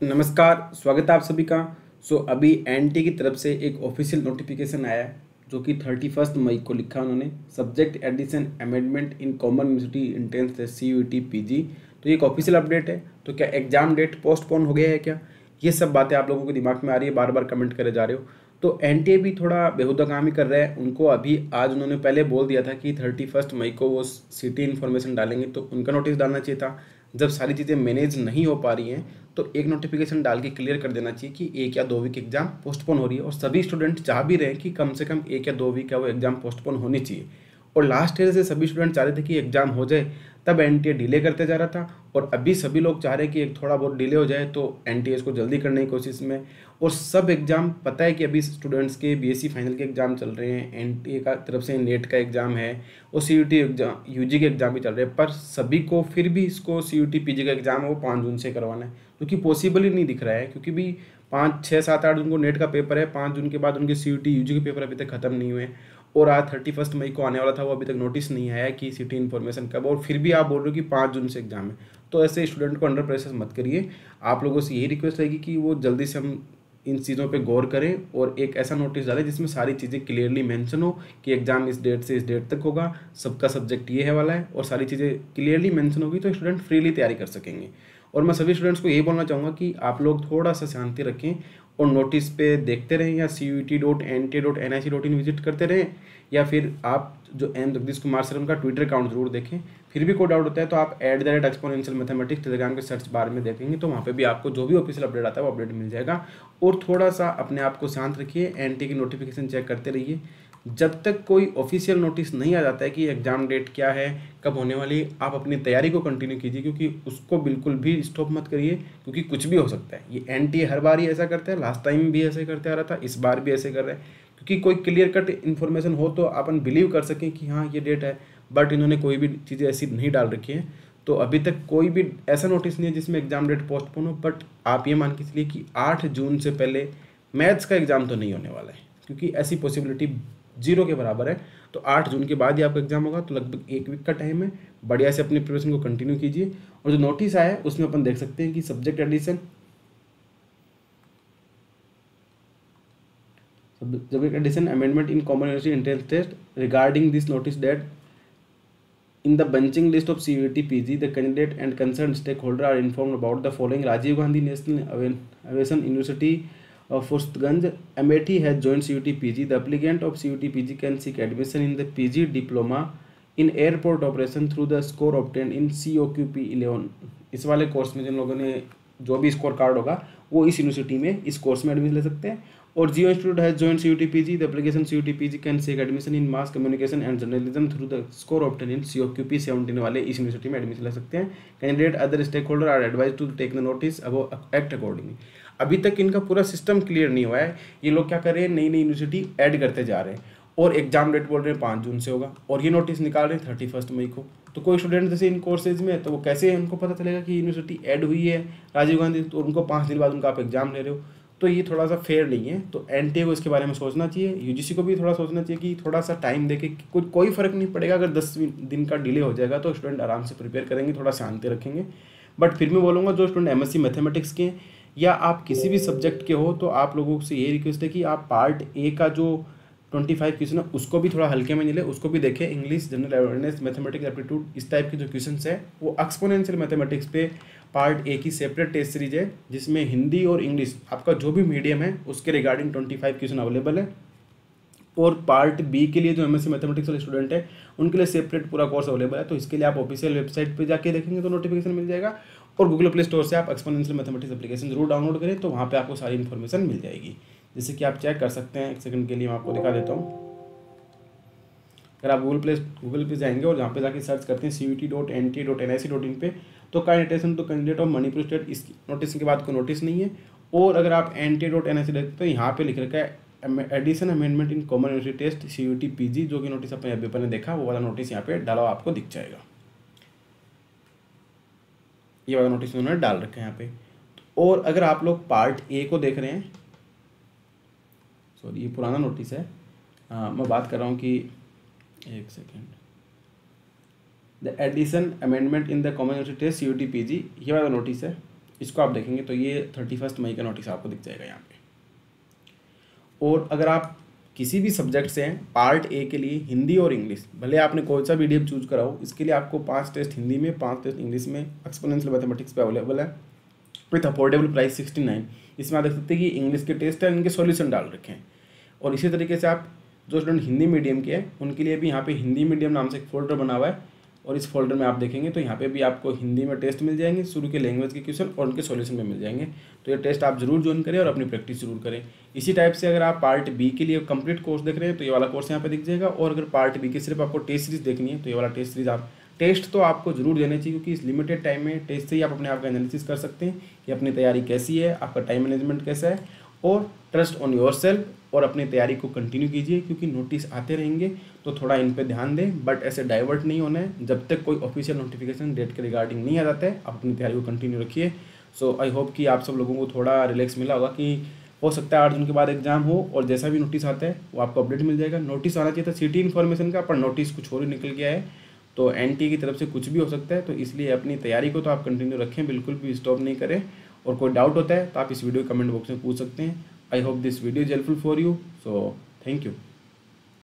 नमस्कार स्वागत है आप सभी का। सो so, अभी एन की तरफ़ से एक ऑफिशियल नोटिफिकेशन आया है जो कि थर्टी फ़र्स्ट मई को लिखा उन्होंने। Subject addition amendment in common university entrance C U T P G तो ये एक ऑफिशियल अपडेट है। तो क्या एग्ज़ाम डेट पोस्टपोन हो गया है क्या? ये सब बातें आप लोगों के दिमाग में आ रही है बार बार कमेंट करे जा रहे हो। तो एनटीए भी थोड़ा बेहुदा काम ही कर रहे हैं। उनको अभी आज उन्होंने पहले बोल दिया था कि थर्टी फ़र्स्ट मई को वो सिटी इन्फॉर्मेशन डालेंगे तो उनका नोटिस डालना चाहिए था। जब सारी चीज़ें मैनेज नहीं हो पा रही हैं तो एक नोटिफिकेशन डाल के क्लियर कर देना चाहिए कि एक या दो वीक एग्ज़ाम पोस्टपोन हो रही है और सभी स्टूडेंट चाह भी रहे हैं कि कम से कम एक या दो वीक का वो एग्ज़ाम पोस्टपोन होनी चाहिए। और लास्ट ईयर से सभी स्टूडेंट चाह रहे थे कि एग्ज़ाम हो जाए, तब एनटीए डिले करते जा रहा था और अभी सभी लोग चाह रहे कि एक थोड़ा बहुत डिले हो जाए तो एन को जल्दी करने की कोशिश में। और सब एग्ज़ाम पता है कि अभी स्टूडेंट्स के बीएससी फाइनल के एग्ज़ाम चल रहे हैं एनटीए का तरफ़ से नेट का एग्ज़ाम है और C exam U K exam भी चल रहे हैं, पर सभी को फिर भी इसको सी यू का एग्ज़ाम है, वो पाँच जून से करवाना है क्योंकि पॉसिबल ही नहीं दिख रहा है, क्योंकि भी पाँच, छः, सात, आठ जून को नेट का पेपर है, पाँच जून के बाद उनके सी यू के पेपर अभी तक ख़त्म नहीं हुए और आज थर्टी फ़र्स्ट मई को आने वाला था, वो अभी तक नोटिस नहीं आया कि सिटी इन्फॉर्मेशन कब और फिर भी आप बोल रहे हो कि पाँच जून से एग्ज़ाम है। तो ऐसे स्टूडेंट को अंडर प्रेशर मत करिए। आप लोगों से यही रिक्वेस्ट रहेगी कि वो जल्दी से हम इन चीज़ों पे गौर करें और एक ऐसा नोटिस डालें जिसमें सारी चीज़ें क्लियरली मेंशन हो कि एग्ज़ाम इस डेट से इस डेट तक होगा, सबका सब्जेक्ट ये है वाला है और सारी चीज़ें क्लियरली मेंशन होगी तो स्टूडेंट फ्रीली तैयारी कर सकेंगे। और मैं सभी स्टूडेंट्स को यही बोलना चाहूँगा कि आप लोग थोड़ा सा शांति रखें और नोटिस पे देखते रहें या C U T dot N T dot N I C dot in visit करते रहें या फिर आप जो एम जगदीश कुमार सर उनका ट्विटर अकाउंट ज़रूर देखें। फिर भी कोई डाउट होता है तो आप at the rate exponential mathematics Telegram के सर्च बार में देखेंगे तो वहाँ पे भी आपको जो भी ऑफिशियल अपडेट आता है वो अपडेट मिल जाएगा। और थोड़ा सा अपने आप को शांत रखिए एन टी की नोटिफिकेशन चेक करते रहिए। जब तक कोई ऑफिशियल नोटिस नहीं आ जाता है कि एग्ज़ाम डेट क्या है, कब होने वाली आप अपनी तैयारी को कंटिन्यू कीजिए, क्योंकि उसको बिल्कुल भी स्टॉप मत करिए, क्योंकि कुछ भी हो सकता है। ये एनटीए हर बार ही ऐसा करता है लास्ट टाइम भी ऐसे करते आ रहा था इस बार भी ऐसे कर रहे हैं। क्योंकि कोई क्लियर कट इन्फॉर्मेशन हो तो अपन बिलीव कर सकें कि हाँ ये डेट है बट इन्होंने कोई भी चीज़ें ऐसी नहीं डाल रखी हैं। तो अभी तक कोई भी ऐसा नोटिस नहीं है जिसमें एग्ज़ाम डेट पोस्टपोन हो बट आप ये मान के चलिए कि आठ जून से पहले मैथ्स का एग्ज़ाम तो नहीं होने वाला है, क्योंकि ऐसी पॉसिबिलिटी ज़ीरो के बराबर है तो आठ जून के बाद ही आपका एग्ज़ाम होगा तो लगभग एक वीक का टाइम है बढ़िया से अपनी प्रिपरेशन को कंटिन्यू कीजिए और जो नोटिस आया है उसमें अपन देख सकते हैं कि subject addition subject addition amendment in common university entrance test regarding this notice that in the benching list of CUET PG the candidate and concerned stakeholder are informed about the following Rajiv Gandhi National Aviation University of Furstganj Amethi has joined CUET PG the applicant of CUET PG can seek admission in the PG diploma in airport operation through the score obtained in COQP 11 इस वाले course में जिन लोगों ने जो भी score card होगा, वो इस यूनिवर्सिटी में इस कोर्स में एडमिशन ले सकते हैं। और जियो institute has join C U T P G the application C U T P G can seek admission in mass communication and journalism through the score obtain in C O Q P seventeen वाले इस university में admission ले सकते हैं। Candidate other stakeholder are advise to take the notice अब act accordingly अभी तक इनका पूरा सिस्टम क्लियर नहीं हुआ है। ये लोग क्या कर रहे हैं? नई नई यूनिवर्सिटी ऐड करते जा रहे हैं। और एग्ज़ाम डेट बोल रहे हैं, पाँच जून से होगा। और ये नोटिस निकाल रहे हैं थर्टी फ़र्स्ट मई को। तो कोई स्टूडेंट जैसे इन कोर्सेज में तो वो कैसे उनको पता चलेगा कि यूनिवर्सिटी ऐड हुई है राजीव गांधी? तो उनको पाँच दिन बाद उनका आप एग्ज़ाम ले रहे हो। तो ये थोड़ा सा फेयर नहीं है। तो एनटीए को इसके बारे में सोचना चाहिए। यूजीसी को भी थोड़ा सोचना चाहिए कि थोड़ा सा टाइम दे के कोई फ़र्क नहीं पड़ेगा। अगर दस दिन का डिले हो जाएगा तो स्टूडेंट आराम से प्रिपेयर करेंगे, थोड़ा शांति रखेंगे। बट फिर मैं बोलूँगा, जो स्टूडेंट एम मैथमेटिक्स के या आप किसी भी सब्जेक्ट के हो तो आप लोगों से ये रिक्वेस्ट है कि आप पार्ट ए का जो ट्वेंटी फाइव क्वेश्चन है, उसको भी थोड़ा हल्के में ले उसको भी देखें English general awareness mathematics aptitude इस टाइप के जो क्वेश्चन है, वो एक्सपोनेंशियल मैथमेटिक्स पे पार्ट ए की सेपरेट टेस्ट सीरीज़ है, जिसमें हिंदी और इंग्लिश आपका जो भी मीडियम है, उसके regarding twenty five question available है। और पार्ट बी के लिए जो एम एस सी मैथमेटिक्स वाले स्टूडेंट है, उनके लिए सेपरेट पूरा कोर्स अवेलेबल है तो इसके लिए आप ऑफिशियल वेबसाइट पर जाके देखेंगे तो नोटिफिकेशन मिल जाएगा। और गूगल प्ले स्टोर से आप एक्सपोनेंशियल मैथमेटिक्स एप्लीकेशन ज़रूर डाउनलोड करें तो वहाँ पे आपको सारी इन्फॉर्मेशन मिल जाएगी। जैसे कि आप चेक कर सकते हैं, एक सेकंड के लिए मैं आपको दिखा देता हूँ। अगर आप गूगल प्ले गूगल पे जाएँगे और जहाँ पे जाके सर्च करते हैं C V T dot N T dot N I C dot in पे तो कैंडिडेशन तो कैंडिडेट ऑफ़ मणिपुर स्टेट इस नोटिस के बाद कोई नोटिस नहीं है। और अगर आप N T dot N I C देखते तो यहाँ पे लिख रखा है addition amendment in common university test C U T P G जो कि नोटिस अपने अभी अपन ने देखा, वो वाला नोटिस यहाँ पे डाला, आपको दिख जाएगा। ये वाला नोटिस उन्होंने डाल रखा है यहाँ पे। और अगर आप लोग पार्ट ए को देख रहे हैं सॉरी ये पुराना नोटिस है। आ, मैं बात कर रहा हूँ कि एक second the addition amendment in the common university C U T P G ये वाला नोटिस है। इसको आप देखेंगे तो ये थर्टी फ़र्स्ट मई का नोटिस आपको दिख जाएगा यहाँ पे। और अगर आप किसी भी सब्जेक्ट से पार्ट ए के लिए हिंदी और इंग्लिश भले आपने कौन सा मीडियम चूज़ करा हो, इसके लिए आपको पाँच टेस्ट हिंदी में, पाँच टेस्ट इंग्लिश में एक्सपोनेंशियल मैथमेटिक्स पे अवेलेबल है। With affordable price sixty nine इसमें आप देख सकते हैं कि इंग्लिश के टेस्ट हैं, इनके सोल्यूशन डाल रखे हैं। और इसी तरीके से आप जो स्टूडेंट हिंदी मीडियम के हैं, उनके लिए भी यहाँ पर हिंदी मीडियम नाम से एक फोल्डर बना हुआ है। और इस फोल्डर में आप देखेंगे तो यहाँ पे भी आपको हिंदी में टेस्ट मिल जाएँगे, शुरू के लैंग्वेज के क्वेश्चन और उनके सॉल्यूशन में मिल जाएँगे। तो ये टेस्ट आप ज़रूर ज्वाइन करें और अपनी प्रैक्टिस ज़रूर करें। इसी टाइप से अगर आप पार्ट बी के लिए कंप्लीट कोर्स देख रहे हैं तो ये वाला कोर्स यहाँ पे दिख जाएगा। और अगर पार्ट बी की सिर्फ़ आपको टेस्ट सीरीज़ देखनी है तो ये वाला टेस्ट सीरीज़ आप टेस्ट तो आपको ज़रूर देने चाहिए, क्योंकि इस लिमिटेड टाइम में टेस्ट से ही आप अपने आप का एनालिसिस कर सकते हैं कि अपनी तैयारी कैसी है, आपका टाइम मैनेजमेंट कैसा है। और ट्रस्ट ऑन योर सेल्फ और अपनी तैयारी को कंटिन्यू कीजिए, क्योंकि नोटिस आते रहेंगे तो थोड़ा इन पर ध्यान दें। बट ऐसे डाइवर्ट नहीं होना है। जब तक कोई ऑफिशियल नोटिफिकेशन डेट के रिगार्डिंग नहीं आ जाता है, आप अपनी तैयारी को कंटिन्यू रखिए। सो आई होप कि आप सब लोगों को थोड़ा रिलैक्स मिला होगा कि हो सकता है आठ दिन के बाद एग्ज़ाम हो और जैसा भी नोटिस आता है, वो आपको अपडेट मिल जाएगा। नोटिस आना चाहिए था सिटी इन्फॉर्मेशन का, पर नोटिस कुछ और ही निकल गया है। तो एनटीए की तरफ़ से कुछ भी हो सकता है तो इसलिए अपनी तैयारी को तो आप कंटिन्यू रखें, बिल्कुल भी स्टॉप नहीं करें। और कोई डाउट होता है तो आप इस वीडियो कमेंट बॉक्स में पूछ सकते हैं। I hope this video is helpful for you so thank you